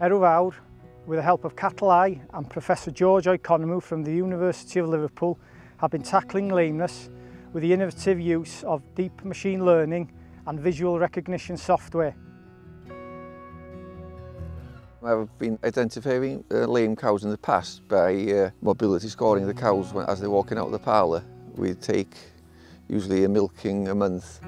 Erw Fawr, with the help of Cattle Eye and Professor George Oikonomou from the University of Liverpool, have been tackling lameness with the innovative use of deep machine learning and visual recognition software. I've been identifying uh, lame cows in the past by uh, mobility scoring the cows when, as they're walking out of the parlour. We take usually a milking a month,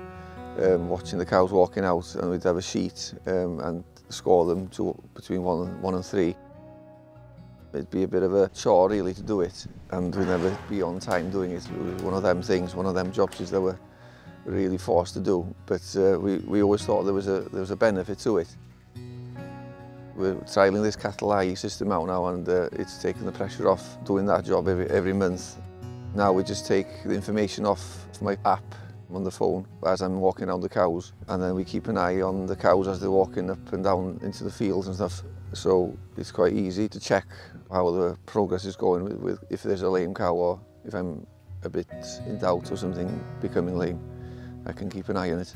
um, watching the cows walking out and we'd have a sheet um, and score them to between one and, one and three. It'd be a bit of a chore really to do it and we'd never be on time doing it. It was one of them things, one of them jobs that were really forced to do. But uh, we, we always thought there was, a, there was a benefit to it. We're trialling this cattle eye system out now and uh, it's taken the pressure off doing that job every, every month. Now we just take the information off my app on the phone as I'm walking around the cows and then we keep an eye on the cows as they're walking up and down into the fields and stuff. So it's quite easy to check how the progress is going with, with if there's a lame cow or if I'm a bit in doubt or something becoming lame, I can keep an eye on it.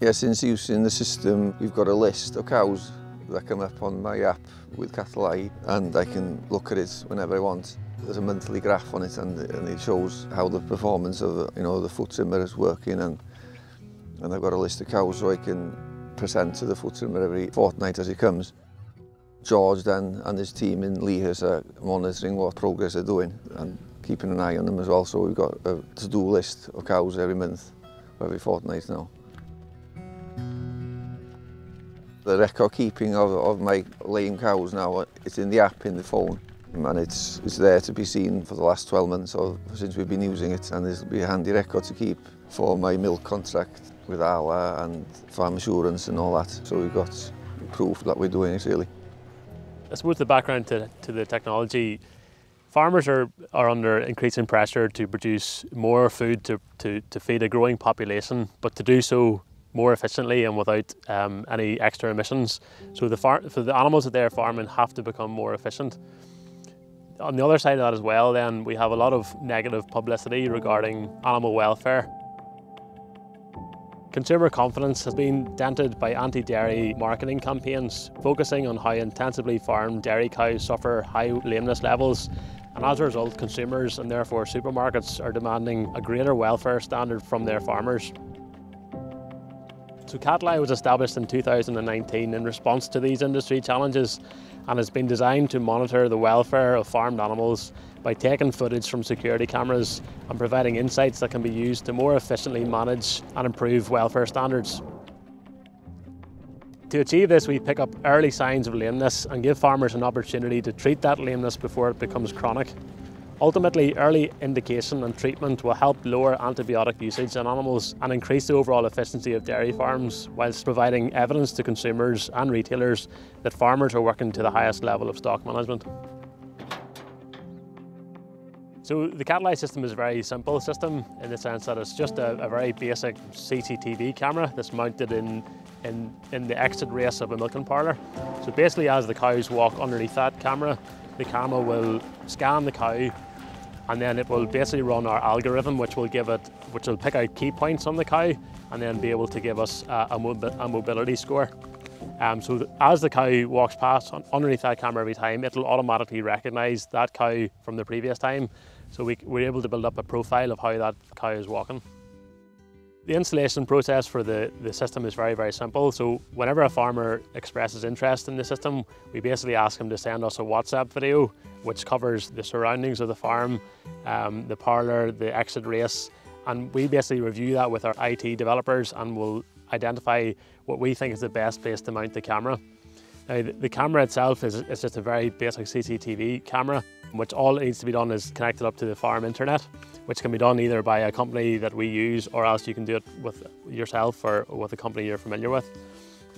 Yeah, since using the system, we've got a list of cows that come up on my app with Cattle Eye and I can look at it whenever I want. There's a monthly graph on it and, and it shows how the performance of you know the foot trimmer is working and and I've got a list of cows so I can present to the foot trimmer every fortnight as he comes. George then and his team in Leahurst are monitoring what progress they're doing and keeping an eye on them as well so we've got a to-do list of cows every month, every fortnight now. The record keeping of, of my lame cows now, it's in the app in the phone and it's, it's there to be seen for the last 12 months or since we've been using it and there'll be a handy record to keep for my milk contract with Arla and farm assurance and all that. So we've got proof that we're doing it really. I suppose the background to, to the technology, farmers are, are under increasing pressure to produce more food to, to, to feed a growing population, but to do so more efficiently and without um, any extra emissions. So the far for the animals that they're farming have to become more efficient. On the other side of that as well, then we have a lot of negative publicity regarding animal welfare. Consumer confidence has been dented by anti-dairy marketing campaigns, focusing on how intensively farmed dairy cows suffer high lameness levels and as a result, consumers and therefore supermarkets are demanding a greater welfare standard from their farmers. So Eye was established in 2019 in response to these industry challenges and has been designed to monitor the welfare of farmed animals by taking footage from security cameras and providing insights that can be used to more efficiently manage and improve welfare standards. To achieve this, we pick up early signs of lameness and give farmers an opportunity to treat that lameness before it becomes chronic. Ultimately, early indication and treatment will help lower antibiotic usage in animals and increase the overall efficiency of dairy farms, whilst providing evidence to consumers and retailers that farmers are working to the highest level of stock management. So the Cattle Eye system is a very simple system in the sense that it's just a, a very basic CCTV camera that's mounted in, in, in the exit race of a milking parlour. So basically as the cows walk underneath that camera, the camera will scan the cow and then it will basically run our algorithm which will give it which will pick out key points on the cow and then be able to give us a, a, a mobility score. Um, so as the cow walks past underneath that camera every time, it'll automatically recognise that cow from the previous time. So we, we're able to build up a profile of how that cow is walking. The installation process for the, the system is very, very simple. So whenever a farmer expresses interest in the system, we basically ask him to send us a WhatsApp video which covers the surroundings of the farm, um, the parlour, the exit race, and we basically review that with our IT developers and we'll identify what we think is the best place to mount the camera. Now, the, camera itself is, is just a very basic CCTV camera, which all it needs to be done is connected up to the farm internet which can be done either by a company that we use or else you can do it with yourself or with a company you're familiar with.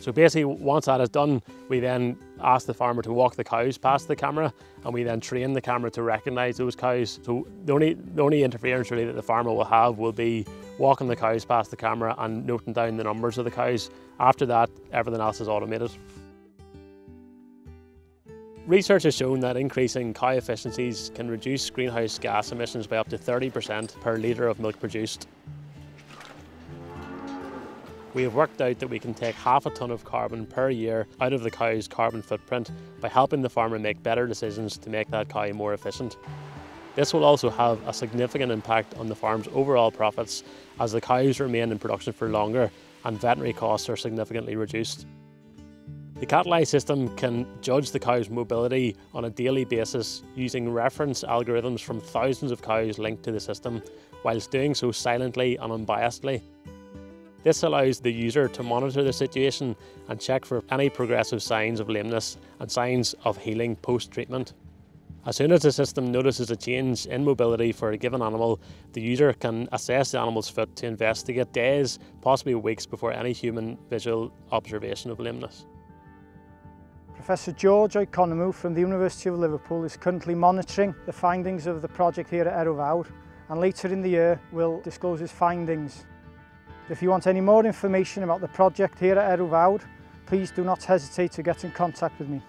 So basically, once that is done, we then ask the farmer to walk the cows past the camera and we then train the camera to recognise those cows. So the only, the only interference really that the farmer will have will be walking the cows past the camera and noting down the numbers of the cows. After that, everything else is automated. Research has shown that increasing cow efficiencies can reduce greenhouse gas emissions by up to 30% per litre of milk produced. We have worked out that we can take half a tonne of carbon per year out of the cow's carbon footprint by helping the farmer make better decisions to make that cow more efficient. This will also have a significant impact on the farm's overall profits as the cows remain in production for longer and veterinary costs are significantly reduced. The Cattle-Eye system can judge the cow's mobility on a daily basis using reference algorithms from thousands of cows linked to the system, whilst doing so silently and unbiasedly. This allows the user to monitor the situation and check for any progressive signs of lameness and signs of healing post-treatment. As soon as the system notices a change in mobility for a given animal, the user can assess the animal's foot to investigate days, possibly weeks before any human visual observation of lameness. Professor George Oikonomou from the University of Liverpool is currently monitoring the findings of the project here at Erovaur and later in the year will disclose his findings. If you want any more information about the project here at Erovaur, please do not hesitate to get in contact with me.